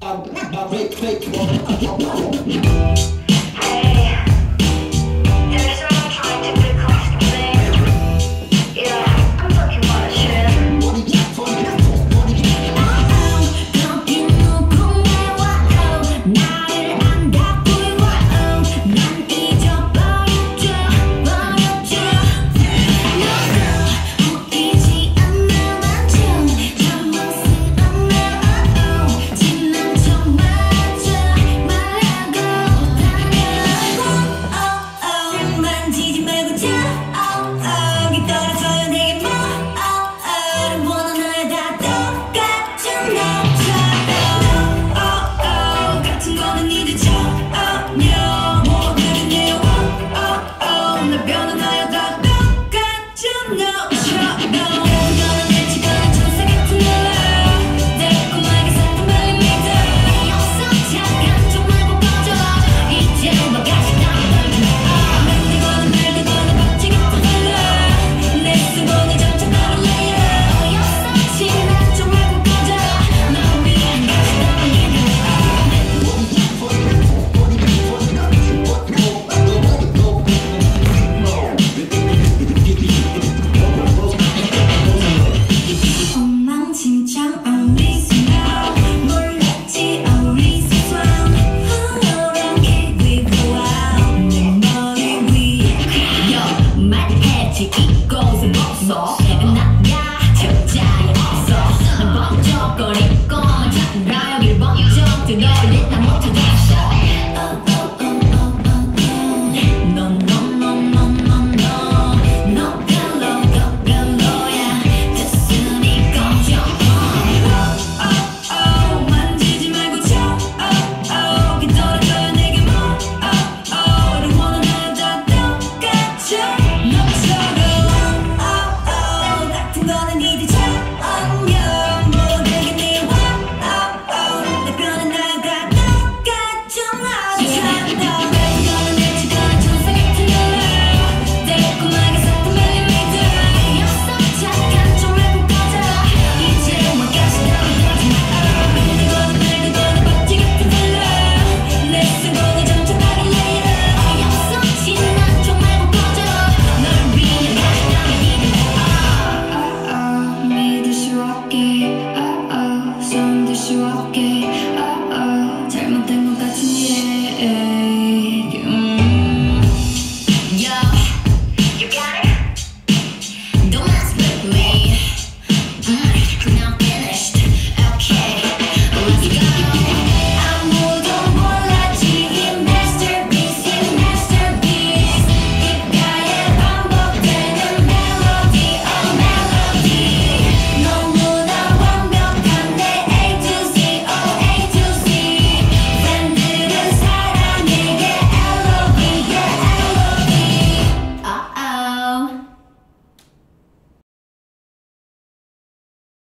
There's Me.